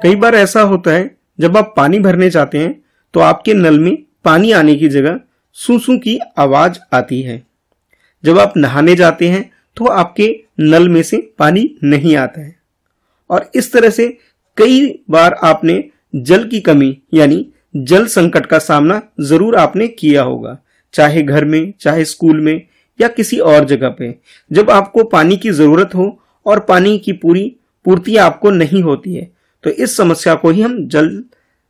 कई बार ऐसा होता है, जब आप पानी भरने जाते हैं तो आपके नल में पानी आने की जगह सूसू की आवाज़ आती है। जब आप नहाने जाते हैं तो आपके नल में से पानी नहीं आता है। और इस तरह से कई बार आपने जल की कमी, यानी जल संकट का सामना ज़रूर आपने किया होगा, चाहे घर में, चाहे स्कूल में, या किसी और जगह पे। जब आपको पानी की ज़रूरत हो, और पानी की पूरी पूर्ति आपको नहीं होती है तो इस समस्या को ही हम जल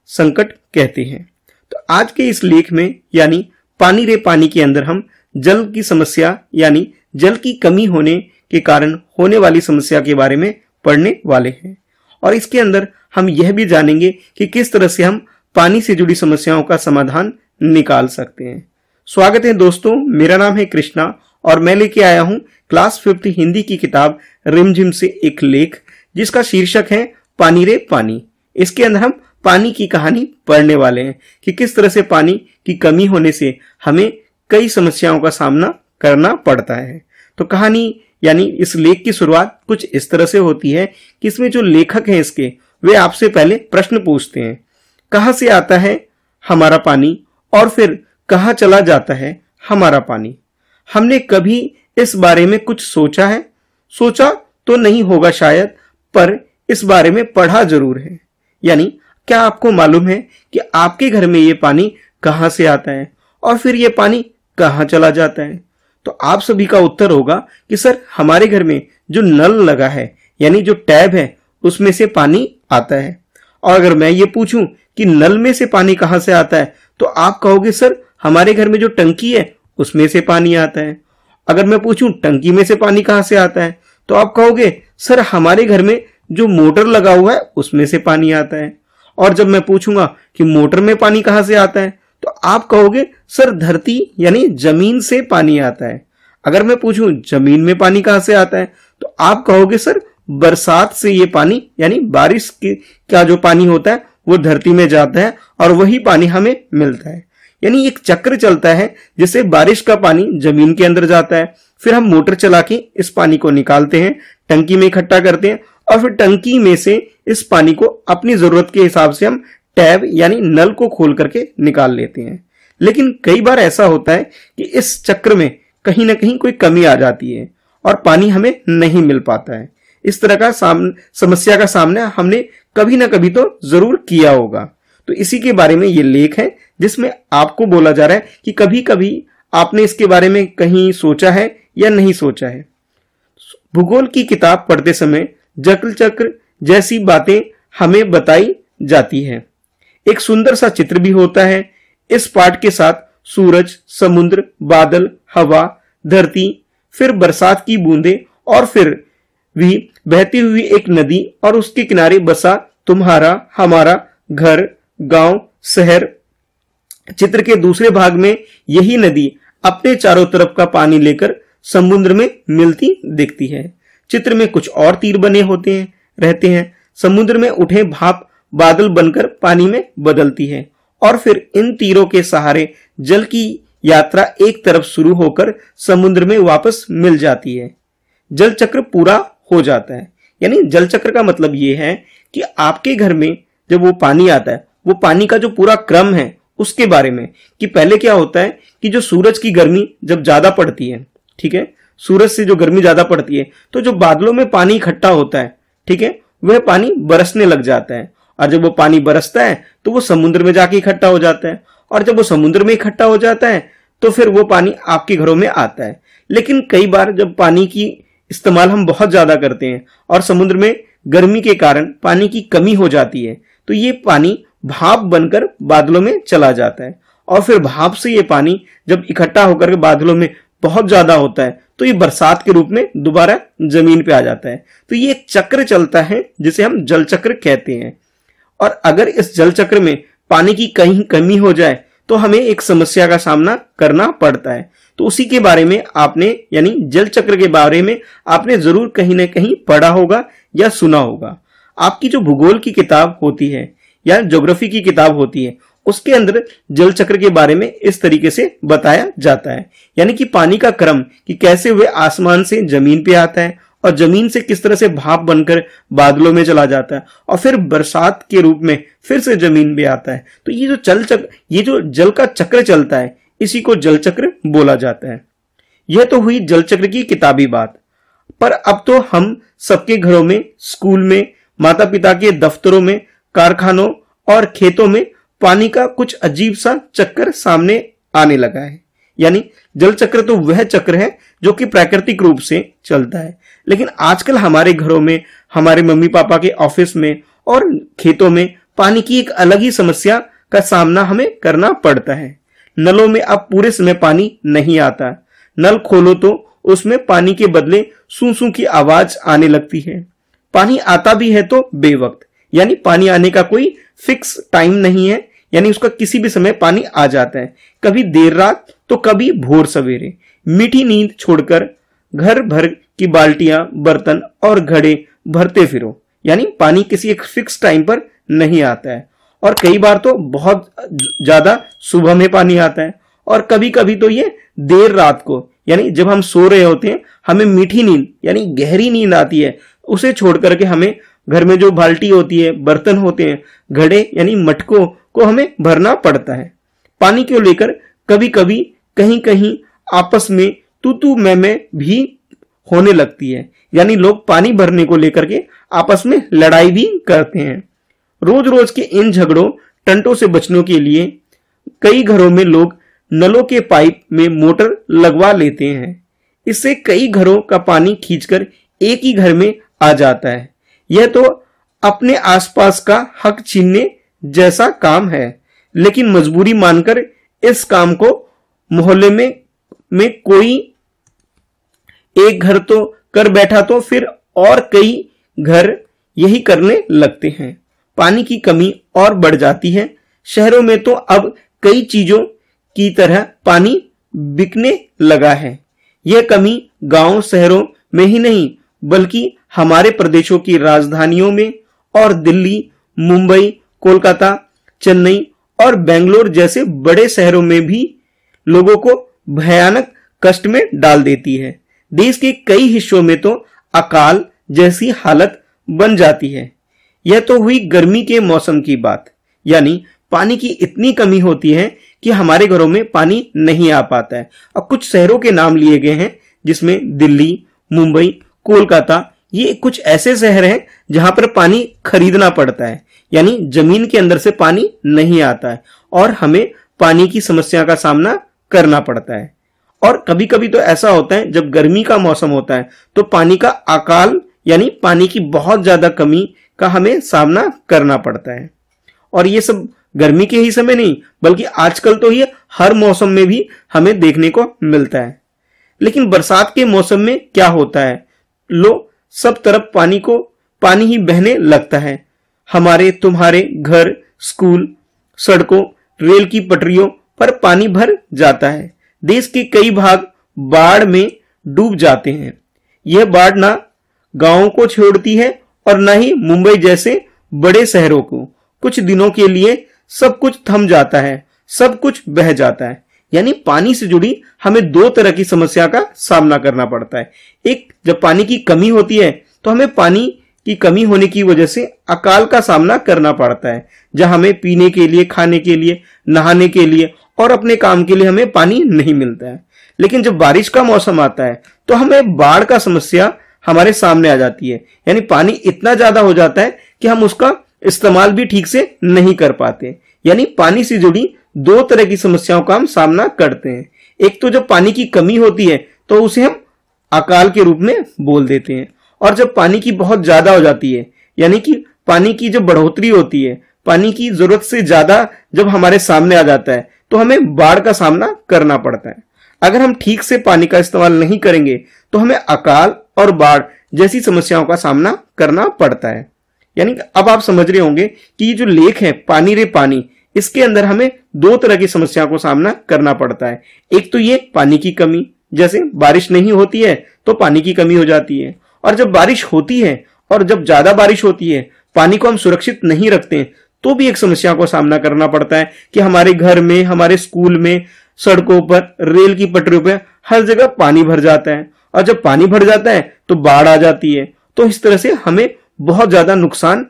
संकट कहते हैं। तो आज के इस लेख में, यानी पानी रे पानी के अंदर हम जल की समस्या, यानी जल की कमी होने के कारण होने वाली समस्या के बारे में पढ़ने वाले हैं। और इसके अंदर हम यह भी जानेंगे कि किस तरह से हम पानी से जुड़ी समस्याओं का समाधान निकाल सकते हैं। स्वागत है दोस्तों, मेरा नाम है कृष्णा और मैं लेके आया हूँ क्लास फिफ्थ हिंदी की किताब रिमझिम से एक लेख, जिसका शीर्षक है पानी रे पानी। इसके अंदर हम पानी की कहानी पढ़ने वाले हैं कि किस तरह से पानी की कमी होने से हमें कई समस्याओं का सामना करना पड़ता है। तो कहानी यानी इस लेख की शुरुआत कुछ इस तरह से होती है कि इसमें जो लेखक हैं इसके, वे आपसे पहले प्रश्न पूछते हैं। कहा से आता है हमारा पानी और फिर कहा चला जाता है हमारा पानी? हमने कभी इस बारे में कुछ सोचा है? सोचा तो नहीं होगा शायद, पर इस बारे में पढ़ा ज़रूर है। यानी, क्या आपको मालूम है कि आपके घर में ये पानी कहाँ से आता है और फिर ये पानी कहाँ चला जाता है? तो आप सभी का उत्तर होगा कि सर, हमारे घर में जो नल लगा है, यानी जो टैब है, उसमें से पानी आता है। और अगर मैं ये पूछूँ कि नल में से पानी कहाँ से आता है तो आप कहोगे, सर, हमारे घर में जो टंकी है, उसमें से पानी आता है। अगर मैं पूछूँ, टंकी में से पानी कहाँ से आता है? तो आप कहोगे, सर, हमारे घर में जो मोटर लगा हुआ है, उसमें से पानी आता है। और जब मैं पूछूँगा कि मोटर में पानी कहाँ से आता है तो आप कहोगे, सर, धरती यानी ज़मीन से पानी आता है। अगर मैं पूछूँ, ज़मीन में पानी कहाँ से आता है? तो आप कहोगे, सर, बरसात से ये पानी, यानी बारिश के, का जो पानी होता है, वो धरती में जाता है और वही पानी हमें मिलता है। यानी एक चक्र चलता है, जिससे बारिश का पानी ज़मीन के अंदर जाता है। फिर हम मोटर चला के इस पानी को निकालते हैं, टंकी में इकट्ठा करते हैं और फिर टंकी में से इस पानी को अपनी ज़रूरत के हिसाब से हम टैब यानी नल को खोल करके निकाल लेते हैं। लेकिन कई बार ऐसा होता है कि इस चक्र में कहीं ना कहीं कोई कमी आ जाती है और पानी हमें नहीं मिल पाता है। इस तरह का समस्या का सामना हमने कभी ना कभी तो ज़रूर किया होगा। तो इसी के बारे में ये लेख है, जिसमें आपको बोला जा रहा है कि कभी कभी आपने इसके बारे में कहीं सोचा है या नहीं सोचा है। भूगोल की किताब पढ़ते समय जकल चक्र जैसी बातें हमें बताई जाती है। एक सुंदर सा चित्र भी होता है। इस पाठ के साथ सूरज, समुद्र, बादल, हवा, धरती, फिर बरसात की बूंदे और फिर भी बहती हुई एक नदी और उसके किनारे बसा तुम्हारा, हमारा घर, गाँव, शहर। चित्र के दूसरे भाग में यही नदी अपने चारों तरफ़ का पानी लेकर समुद्र में मिलती दिखती है। चित्र में कुछ और तीर बने होते हैं, रहते हैं। समुद्र में उठे भाप बादल बनकर पानी में बदलती है। और फिर इन तीरों के सहारे जल की यात्रा एक तरफ़ शुरू होकर समुद्र में वापस मिल जाती है। जल चक्र पूरा हो जाता है। यानी जल चक्र का मतलब यह है कि आपके घर में जब वो पानी आता है, वो पानी का जो पूरा क्रम है, उसके बारे में कि पहले क्या होता है कि जो सूरज की गर्मी जब ज़्यादा पड़ती है, ठीक है सूरज से जो गर्मी ज़्यादा पड़ती है तो जो बादलों में पानी इकट्ठा होता है, ठीक है, वह पानी बरसने लग जाता है। और जब वो पानी बरसता है तो वो समुद्र में जाके इकट्ठा हो जाता है। और जब वो समुद्र में इकट्ठा हो जाता है तो फिर वो पानी आपके घरों में आता है। लेकिन कई बार जब पानी की इस्तेमाल हम बहुत ज़्यादा करते हैं, और समुद्र में गर्मी के कारण पानी की कमी हो जाती है तो ये पानी भाप बनकर बादलों में चला जाता है। और फिर भाप से ये पानी जब इकट्ठा होकर के बादलों में बहुत ज़्यादा होता है तो ये बरसात के रूप में दोबारा ज़मीन पे आ जाता है। तो ये एक चक्र चलता है, जिसे हम जल चक्र कहते हैं। और अगर इस जल चक्र में पानी की कहीं कमी हो जाए तो हमें एक समस्या का सामना करना पड़ता है। तो उसी के बारे में आपने, यानी जल चक्र के बारे में आपने ज़रूर कहीं ना कहीं पढ़ा होगा या सुना होगा। आपकी जो भूगोल की किताब होती है या ज्योग्राफी की किताब होती है उसके अंदर जल चक्र के बारे में इस तरीके से बताया जाता है। यानी कि पानी का क्रम कि कैसे हुए आसमान से ज़मीन पे आता है और ज़मीन से किस तरह से भाप बनकर बादलों में चला जाता है और फिर बरसात के रूप में फिर से ज़मीन पे आता है। तो ये जो चल चक्र ये जो जल का चक्र चलता है, इसी को जल चक्र बोला जाता है। यह तो हुई जल चक्र की किताबी बात। पर अब तो हम सबके घरों में, स्कूल में माता पिता के दफ्तरों में, कारखानों और खेतों में पानी का कुछ अजीब सा चक्कर सामने आने लगा है। यानी जल चक्र तो वह चक्र है जो कि प्राकृतिक रूप से चलता है। लेकिन आजकल हमारे घरों में, हमारे मम्मी पापा के ऑफ़िस में और खेतों में पानी की एक अलग ही समस्या का सामना हमें करना पड़ता है। नलों में अब पूरे समय पानी नहीं आता। नल खोलो तो उसमें पानी के बदले सू सू की आवाज़ आने लगती है। पानी आता भी है तो बेवक्त। यानी पानी आने का कोई फिक्स टाइम नहीं है, यानी उसका किसी भी समय पानी आ जाता है। कभी देर रात तो कभी भोर सवेरे। मीठी नींद छोड़कर घर भर की बाल्टियाँ, बर्तन और घड़े भरते फिरो। यानी पानी किसी एक फिक्स टाइम पर नहीं आता है। और कई बार तो बहुत ज़्यादा सुबह में पानी आता है। और कभी कभी तो ये देर रात को, यानी जब हम सो रहे होते हैं, हमें मीठी नींद, यानी गहरी नींद आती है, उसे छोड़ करके हमें घर में जो बाल्टी होती है, बर्तन होते हैं, घड़े यानी मटकों को हमें भरना पड़ता है। पानी को लेकर कभी कभी कहीं कहीं आपस में तू तू मैं मैं भी होने लगती है। यानी लोग पानी भरने को लेकर के आपस में लड़ाई भी करते हैं। रोज रोज के इन झगड़ों, टंटों से बचने के लिए कई घरों में लोग नलों के पाइप में मोटर लगवा लेते हैं। इससे कई घरों का पानी खींचकर एक ही घर में आ जाता है। यह तो अपने आसपास का हक छीनने जैसा काम है, लेकिन मजबूरी मानकर इस काम को मोहल्ले में में कोई एक घर तो कर बैठा तो फिर और कई घर यही करने लगते हैं। पानी की कमी और बढ़ जाती है। शहरों में तो अब कई चीज़ों की तरह पानी बिकने लगा है। यह कमी गाँव, शहरों में ही नहीं बल्कि हमारे प्रदेशों की राजधानियों में और दिल्ली, मुंबई, कोलकाता, चेन्नई और बेंगलोर जैसे बड़े शहरों में भी लोगों को भयानक कष्ट में डाल देती है। देश के कई हिस्सों में तो अकाल जैसी हालत बन जाती है। यह तो हुई गर्मी के मौसम की बात, यानी पानी की इतनी कमी होती है कि हमारे घरों में पानी नहीं आ पाता है। और कुछ शहरों के नाम लिए गए हैं, जिसमें दिल्ली, मुंबई कोलकाता, ये कुछ ऐसे शहर हैं जहाँ पर पानी खरीदना पड़ता है, यानी ज़मीन के अंदर से पानी नहीं आता है और हमें पानी की समस्या का सामना करना पड़ता है। और कभी कभी तो ऐसा होता है, जब गर्मी का मौसम होता है तो पानी का अकाल यानी पानी की बहुत ज़्यादा कमी का हमें सामना करना पड़ता है। और ये सब गर्मी के ही समय नहीं, बल्कि आजकल तो ये हर मौसम में भी हमें देखने को मिलता है। लेकिन बरसात के मौसम में क्या होता है? लो, सब तरफ़ पानी को, पानी ही बहने लगता है। हमारे, तुम्हारे घर, स्कूल, सड़कों, रेल की पटरियों पर पानी भर जाता है। देश के कई भाग बाढ़ में डूब जाते हैं। यह बाढ़ ना गाँवों को छोड़ती है और न ही मुंबई जैसे बड़े शहरों को। कुछ दिनों के लिए सब कुछ थम जाता है, सब कुछ बह जाता है। यानी पानी से जुड़ी हमें दो तरह की समस्या का सामना करना पड़ता है। एक, जब पानी की कमी होती है तो हमें पानी की कमी होने की वजह से अकाल का सामना करना पड़ता है, जहाँ हमें पीने के लिए, खाने के लिए, नहाने के लिए और अपने काम के लिए हमें पानी नहीं मिलता है। लेकिन जब बारिश का मौसम आता है तो हमें बाढ़ का समस्या हमारे सामने आ जाती है। यानी पानी इतना ज़्यादा हो जाता है कि हम उसका इस्तेमाल भी ठीक से नहीं कर पाते। यानी पानी से जुड़ी दो तरह की समस्याओं का हम सामना करते हैं। एक तो जब पानी की कमी होती है तो उसे हम अकाल के रूप में बोल देते हैं। और जब पानी की बहुत ज़्यादा हो जाती है, यानी कि पानी की जब बढ़ोतरी होती है, पानी की ज़रूरत से ज़्यादा जब हमारे सामने आ जाता है तो हमें बाढ़ का सामना करना पड़ता है। अगर हम ठीक से पानी का इस्तेमाल नहीं करेंगे तो हमें अकाल और बाढ़ जैसी समस्याओं का सामना करना पड़ता है। यानी अब आप समझ रहे होंगे कि ये जो लेख है, पानी रे पानी इसके अंदर हमें दो तरह की समस्या को सामना करना पड़ता है। एक तो ये पानी की कमी, जैसे बारिश नहीं होती है तो पानी की कमी हो जाती है। और जब बारिश होती है, और जब ज़्यादा बारिश होती है, पानी को हम सुरक्षित नहीं रखते तो भी एक समस्या को सामना करना पड़ता है कि हमारे घर में, हमारे स्कूल में, सड़कों पर, रेल की पटरियों पर हर जगह पानी भर जाता है। और जब पानी भर जाता है तो बाढ़ आ जाती है। तो इस तरह से हमें बहुत ज़्यादा नुकसान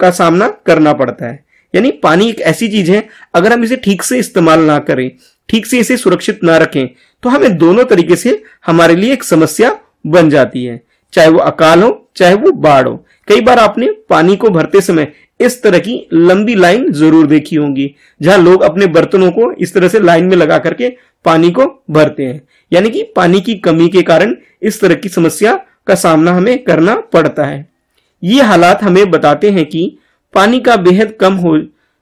का सामना करना पड़ता है। यानी पानी एक ऐसी चीज़ है, अगर हम इसे ठीक से इस्तेमाल ना करें, ठीक से इसे सुरक्षित ना रखें तो हमें दोनों तरीके से हमारे लिए एक समस्या बन जाती है, चाहे वो अकाल हो, चाहे वो बाढ़ हो। कई बार आपने पानी को भरते समय इस तरह की लंबी लाइन ज़रूर देखी होगी, जहाँ लोग अपने बर्तनों को इस तरह से लाइन में लगा करके पानी को भरते हैं। यानी कि पानी की कमी के कारण इस तरह की समस्या का सामना हमें करना पड़ता है। ये हालात हमें बताते हैं कि पानी का बेहद कम हो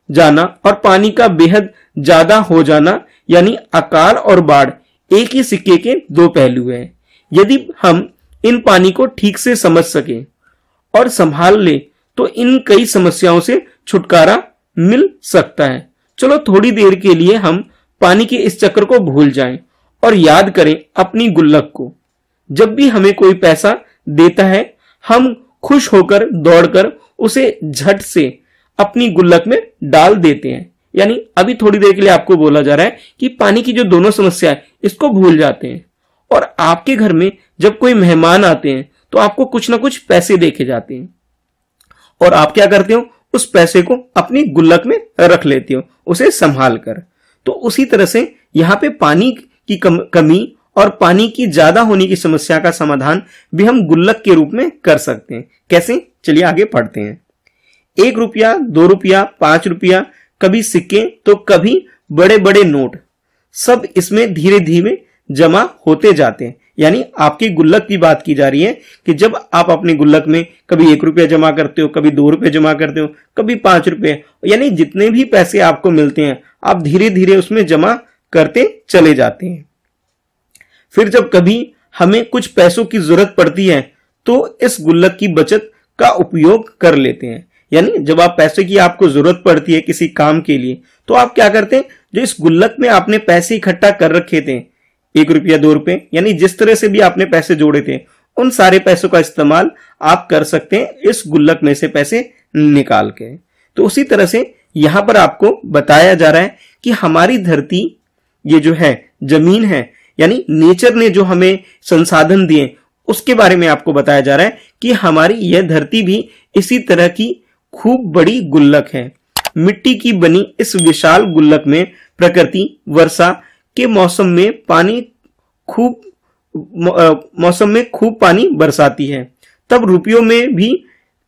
जाना और पानी का बेहद ज़्यादा हो जाना, यानी अकाल और बाढ़, एक ही सिक्के के दो पहलू हैं। यदि हम इन पानी को ठीक से समझ सके और संभाल ले तो इन कई समस्याओं से छुटकारा मिल सकता है। चलो थोड़ी देर के लिए हम पानी के इस चक्र को भूल जाएँ और याद करें अपनी गुल्लक को। जब भी हमें कोई पैसा देता है, हम खुश होकर दौड़कर उसे झट से अपनी गुल्लक में डाल देते हैं। यानी अभी थोड़ी देर के लिए आपको बोला जा रहा है कि पानी की जो दोनों समस्या है इसको भूल जाते हैं। और आपके घर में जब कोई मेहमान आते हैं तो आपको कुछ ना कुछ पैसे देखे जाते हैं। और आप क्या करते हो? उस पैसे को अपनी गुल्लक में रख लेते हो उसे संभाल कर। तो उसी तरह से यहाँ पे पानी की कम, कमी और पानी की ज़्यादा होने की समस्या का समाधान भी हम गुल्लक के रूप में कर सकते हैं। कैसे? चलिए आगे पढ़ते हैं। एक रुपया, दो रुपया, पाँच रुपया, कभी सिक्के तो कभी बड़े बड़े नोट। सब इसमें धीरे धीरे जमा होते जाते हैं। यानी आपकी गुल्लक की बात की जा रही है कि जब आप अपने गुल्लक में कभी एक रुपया जमा करते हो, कभी दो रुपये जमा करते हो, कभी पाँच रुपये, यानी जितने भी पैसे आपको मिलते हैं, आप धीरे धीरे उसमें जमा करते चले जाते हैं। फिर जब कभी हमें कुछ पैसों की ज़रूरत पड़ती है तो इस गुल्लक की बचत का उपयोग कर लेते हैं। यानी जब आप पैसे की आपको ज़रूरत पड़ती है किसी काम के लिए तो आप क्या करते हैं? जो इस गुल्लक में आपने पैसे इकट्ठा कर रखे थे, एक रुपया, दो रुपए यानी जिस तरह से भी आपने पैसे जोड़े थे, उन सारे पैसों का इस्तेमाल आप कर सकते हैं इस गुल्लक में से पैसे निकाल के। तो उसी तरह से यहाँ पर आपको बताया जा रहा है कि हमारी धरती, ये जो है, ज़मीन है, यानी नेचर ने जो हमें संसाधन दिए उसके बारे में आपको बताया जा रहा है कि हमारी यह धरती भी इसी तरह की खूब बड़ी गुल्लक है। मिट्टी की बनी इस विशाल गुल्लक में प्रकृति, वर्षा के मौसम में पानी खूब मौसम में खूब पानी बरसाती है। तब रुपयों में भी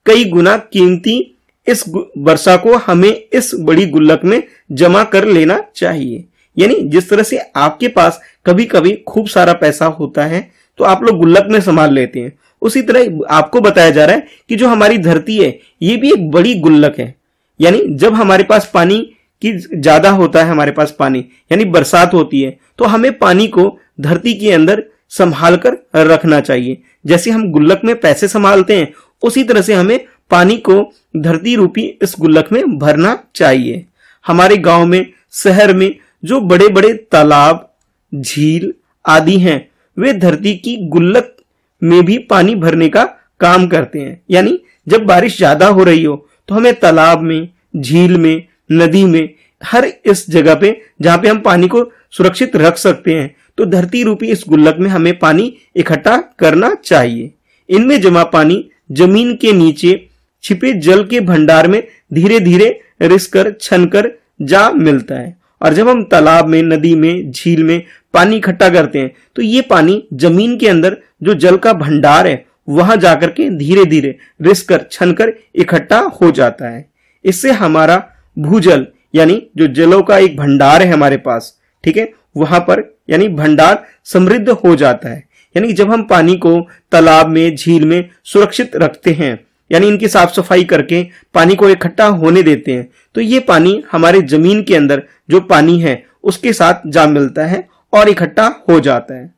कई गुना कीमती इस वर्षा को हमें इस बड़ी गुल्लक में जमा कर लेना चाहिए। यानी जिस तरह से आपके पास कभी कभी खूब सारा पैसा होता है तो आप लोग गुल्लक में संभाल लेते हैं। उसी तरह आपको बताया जा रहा है कि जो हमारी धरती है, ये भी एक बड़ी गुल्लक है। यानी जब हमारे पास पानी की ज़्यादा होता है, हमारे पास पानी, यानी बरसात होती है तो हमें पानी को धरती के अंदर संभाल कर रखना चाहिए। जैसे हम गुल्लक में पैसे संभालते हैं, उसी तरह से हमें पानी को धरती रूपी इस गुल्लक में भरना चाहिए। हमारे गाँव में, शहर में जो बड़े बड़े तालाब, झील आदि हैं वे धरती की गुल्लक में भी पानी भरने का काम करते हैं। यानी, जब बारिश ज़्यादा हो रही हो तो हमें तालाब में, झील में, नदी में, हर इस जगह पे, जहाँ पे हम पानी को सुरक्षित रख सकते हैं तो धरती रूपी इस गुल्लक में हमें पानी इकट्ठा करना चाहिए। इनमें जमा पानी ज़मीन के नीचे छिपे जल के भंडार में धीरे धीरे रिस कर छन कर जा मिलता है। और जब हम तालाब में, नदी में, झील में पानी इकट्ठा करते हैं। तो ये पानी ज़मीन के अंदर जो जल का भंडार है, वहाँ जाकर के धीरे धीरे रिस कर छन कर इकट्ठा हो जाता है। इससे हमारा भूजल, यानी जो जलों का एक भंडार है हमारे पास, ठीक है, वहाँ पर, यानी भंडार समृद्ध हो जाता है। यानी जब हम पानी को तालाब में, झील में सुरक्षित रखते हैं, यानी इनकी साफ़ सफ़ाई करके पानी को इकट्ठा होने देते हैं तो ये पानी हमारे ज़मीन के अंदर जो पानी है, उसके साथ जा मिलता है और इकट्ठा हो जाता है।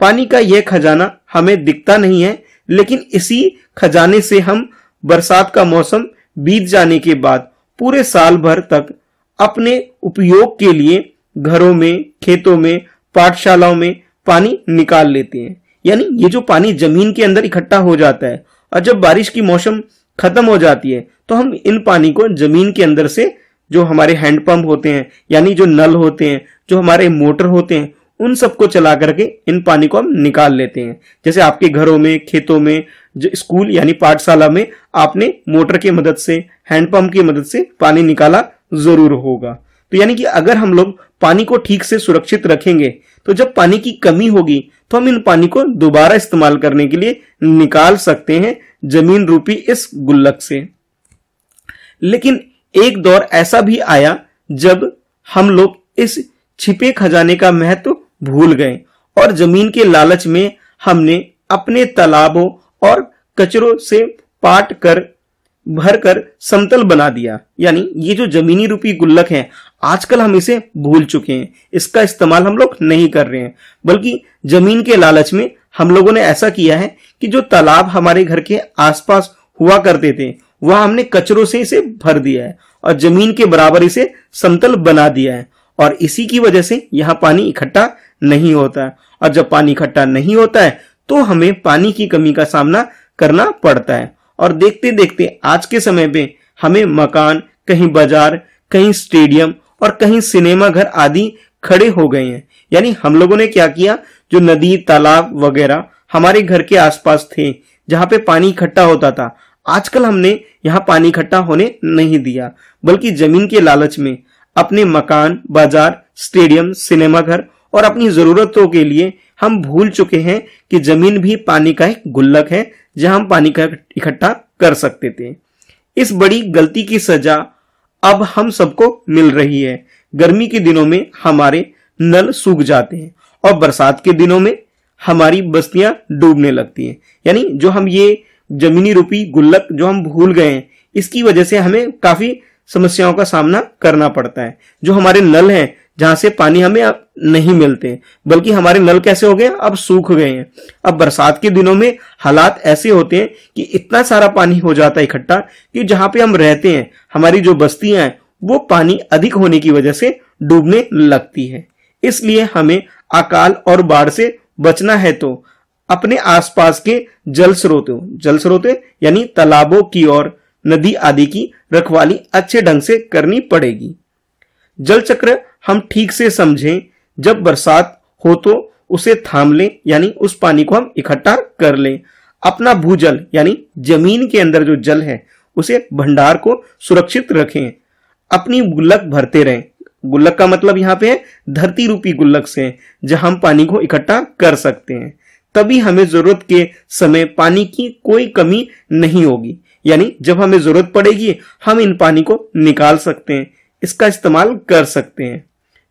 पानी का यह खजाना हमें दिखता नहीं है, लेकिन इसी खजाने से हम बरसात का मौसम बीत जाने के बाद पूरे साल भर तक अपने उपयोग के लिए घरों में, खेतों में, पाठशालाओं में पानी निकाल लेते हैं। यानी ये जो पानी ज़मीन के अंदर इकट्ठा हो जाता है और जब बारिश की मौसम खत्म हो जाती है तो हम इन पानी को ज़मीन के अंदर से जो हमारे हैंडपंप होते हैं, यानी जो नल होते हैं, जो हमारे मोटर होते हैं, उन सबको चला करके इन पानी को हम निकाल लेते हैं। जैसे आपके घरों में, खेतों में, जो स्कूल यानी पाठशाला में आपने मोटर की मदद से हैंडपंप की मदद से पानी निकाला ज़रूर होगा। तो यानी कि अगर हम लोग पानी को ठीक से सुरक्षित रखेंगे तो जब पानी की कमी होगी तो हम इन पानी को दोबारा इस्तेमाल करने के लिए निकाल सकते हैं ज़मीन रूपी इस गुल्लक से। लेकिन एक दौर ऐसा भी आया जब हम लोग इस छिपे खजाने का महत्व भूल गए और ज़मीन के लालच में हमने अपने तालाबों और कचरों से पाट कर, भर कर समतल बना दिया। यानी ये जो जमीनी रूपी गुल्लक है, आजकल हम इसे भूल चुके हैं। इसका इस्तेमाल हम लोग नहीं कर रहे हैं। बल्कि ज़मीन के लालच में हम लोगों ने ऐसा किया है कि जो तालाब हमारे घर के आसपास हुआ करते थे वह हमने कचरों से इसे भर दिया है और ज़मीन के बराबर इसे समतल बना दिया है। और इसी की वजह से यहाँ पानी इकट्ठा नहीं होता है। और जब पानी इकट्ठा नहीं होता है तो हमें पानी की कमी का सामना करना पड़ता है। और देखते देखते आज के समय में हमें मकान, कहीं बाज़ार, कहीं स्टेडियम और कहीं सिनेमा घर आदि खड़े हो गए हैं। यानी हम लोगों ने क्या किया? जो नदी, तालाब वगैरह हमारे घर के आसपास थे, जहाँ पे पानी इकट्ठा होता था आजकल हमने यहाँ पानी इकट्ठा होने नहीं दिया, बल्कि ज़मीन के लालच में अपने मकान, बाज़ार, स्टेडियम सिनेमा घर और अपनी जरूरतों के लिए हम भूल चुके हैं कि ज़मीन भी पानी का एक गुल्लक है, जहाँ हम पानी का इकट्ठा कर सकते थे। इस बड़ी गलती की सजा अब हम सबको मिल रही है। गर्मी के दिनों में हमारे नल सूख जाते हैं और बरसात के दिनों में हमारी बस्तियाँ डूबने लगती हैं। यानी जो हम ये जमीनी रूपी गुल्लक जो हम भूल गए हैं, इसकी वजह से हमें काफ़ी समस्याओं का सामना करना पड़ता है। जो हमारे नल हैं, जहाँ से पानी हमें अब नहीं मिलते, बल्कि हमारे नल कैसे हो गए, अब सूख गए हैं। अब बरसात के दिनों में हालात ऐसे होते हैं कि इतना सारा पानी हो जाता है इकट्ठा कि जहाँ पे हम रहते हैं, हमारी जो बस्तियाँ हैं, वो पानी अधिक होने की वजह से डूबने लगती है। इसलिए हमें अकाल और बाढ़ से बचना है तो अपने आसपास के जल स्रोतों, जल स्रोत यानी तालाबों की ओर, नदी आदि की रखवाली अच्छे ढंग से करनी पड़ेगी। जल चक्र हम ठीक से समझें, जब बरसात हो तो उसे थाम लें, यानी उस पानी को हम इकट्ठा कर लें। अपना भूजल, यानी ज़मीन के अंदर जो जल है, उसे भंडार को सुरक्षित रखें। अपनी गुल्लक भरते रहें। गुल्लक का मतलब यहाँ पे है, धरती रूपी गुल्लक से, जहाँ हम पानी को इकट्ठा कर सकते हैं। तभी हमें ज़रूरत के समय पानी की कोई कमी नहीं होगी। यानी जब हमें ज़रूरत पड़ेगी, हम इन पानी को निकाल सकते हैं, इसका इस्तेमाल कर सकते हैं।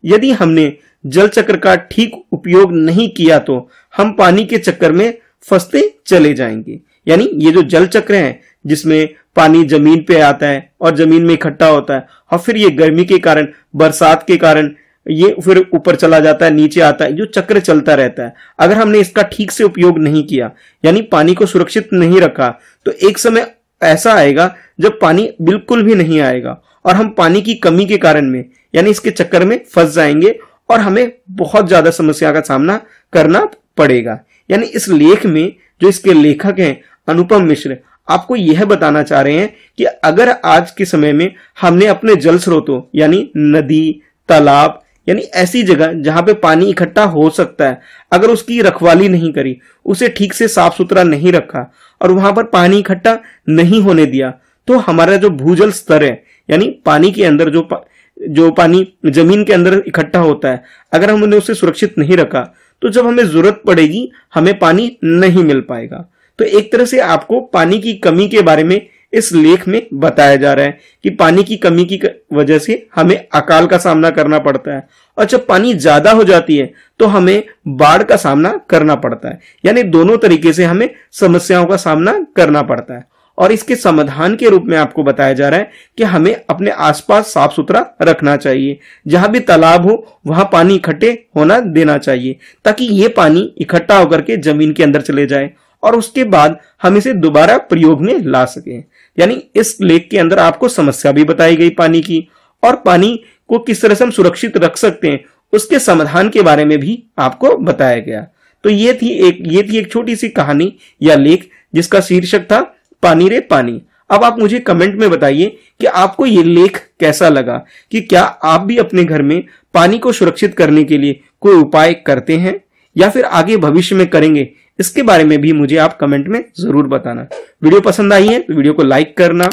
यदि हमने जल चक्र का ठीक उपयोग नहीं किया तो हम पानी के चक्कर में फंसते चले जाएँगे। यानी ये जो जल चक्र है, जिसमें पानी ज़मीन पे आता है और ज़मीन में इकट्ठा होता है, और फिर ये गर्मी के कारण, बरसात के कारण ये फिर ऊपर चला जाता है, नीचे आता है जो चक्र चलता रहता है। अगर हमने इसका ठीक से उपयोग नहीं किया, यानी पानी को सुरक्षित नहीं रखा तो एक समय ऐसा आएगा जब पानी बिल्कुल भी नहीं आएगा और हम पानी की कमी के कारण में, यानी इसके चक्कर में फंस जाएँगे और हमें बहुत ज़्यादा समस्या का सामना करना पड़ेगा। यानी इस लेख में जो इसके लेखक हैं, अनुपम मिश्र, आपको यह बताना चाह रहे हैं कि अगर आज के समय में हमने अपने जल स्रोतों, यानी नदी, तालाब यानी ऐसी जगह जहाँ पे पानी इकट्ठा हो सकता है अगर उसकी रखवाली नहीं करी उसे ठीक से साफ़ सुथरा नहीं रखा और वहाँ पर पानी इकट्ठा नहीं होने दिया तो हमारा जो भूजल स्तर है यानी पानी के अंदर जो पा, जो पानी ज़मीन के अंदर इकट्ठा होता है अगर हमने उसे सुरक्षित नहीं रखा तो जब हमें ज़रूरत पड़ेगी हमें पानी नहीं मिल पाएगा। तो एक तरह से आपको पानी की कमी के बारे में इस लेख में बताया जा रहा है कि पानी की कमी की वजह से हमें अकाल का सामना करना पड़ता है। और जब पानी ज़्यादा हो जाती है तो हमें बाढ़ का सामना करना पड़ता है। यानी दोनों तरीके से हमें समस्याओं का सामना करना पड़ता है। और इसके समाधान के रूप में आपको बताया जा रहा है कि हमें अपने आसपास साफ़ सुथरा रखना चाहिए। जहाँ भी तालाब हो, वहाँ पानी इकट्ठे होना देना चाहिए, ताकि ये पानी इकट्ठा होकर के ज़मीन के अंदर चले जाए और उसके बाद हम इसे दोबारा प्रयोग में ला सकें। यानी इस लेख के अंदर आपको समस्या भी बताई गई पानी की। और पानी को किस तरह से हम सुरक्षित रख सकते हैं, उसके समाधान के बारे में भी आपको बताया गया। तो ये थी एक, ये थी एक छोटी सी कहानी या लेख जिसका शीर्षक था, पानी रे पानी। अब आप मुझे कमेंट में बताइए कि आपको ये लेख कैसा लगा, कि क्या आप भी अपने घर में पानी को सुरक्षित करने के लिए कोई उपाय करते हैं, या फिर आगे भविष्य में करेंगे इसके बारे में भी मुझे आप कमेंट में ज़रूर बताना। वीडियो पसंद आई है तो वीडियो को लाइक करना,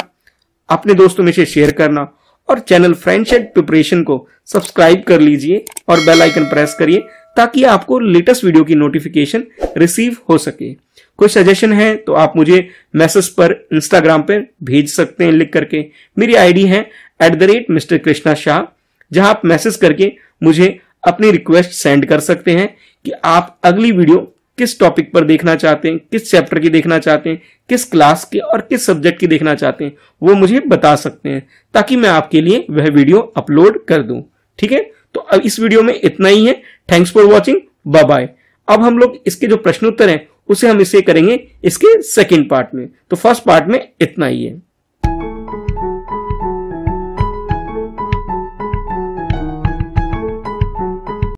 अपने दोस्तों में से शेयर करना, और चैनल फ्रेंडशेड प्रिपरेशन को सब्सक्राइब कर लीजिए और बेल आइकन प्रेस करिए, ताकि आपको लेटेस्ट वीडियो की नोटिफिकेशन रिसीव हो सके। कोई सजेशन है तो आप मुझे मैसेज पर इंस्टाग्राम पर भेज सकते हैं लिख करके। मेरी आईडी है at the rate mister Krishna Shah जहाँ आप मैसेज करके मुझे अपनी रिक्वेस्ट सेंड कर सकते हैं कि आप अगली वीडियो किस टॉपिक पर देखना चाहते हैं, किस चैप्टर की देखना चाहते हैं, किस क्लास के और किस सब्जेक्ट की देखना चाहते हैं, वो मुझे बता सकते हैं, ताकि मैं आपके लिए वह वीडियो अपलोड कर दूँ। ठीक है? तो अब इस वीडियो में इतना ही है। Thanks for watching bye bye अब हम लोग इसके जो प्रश्नोत्तर हैं, उसे हम इसे करेंगे इसके सेकेंड पार्ट में। तो फ़र्स्ट पार्ट में इतना ही है।